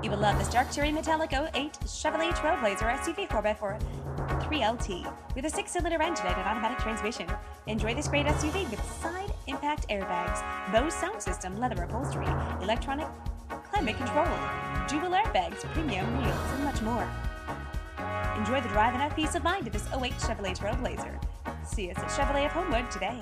You will love this dark cherry metallic 08 Chevrolet Trailblazer SUV 4x4 3LT with a six-cylinder engine and an automatic transmission. Enjoy this great SUV with side impact airbags, Bose sound system, leather upholstery, electronic climate control, dual airbags, premium wheels, and much more. Enjoy the drive and have peace of mind of this 08 Chevrolet Trailblazer. See us at Chevrolet of Homewood today.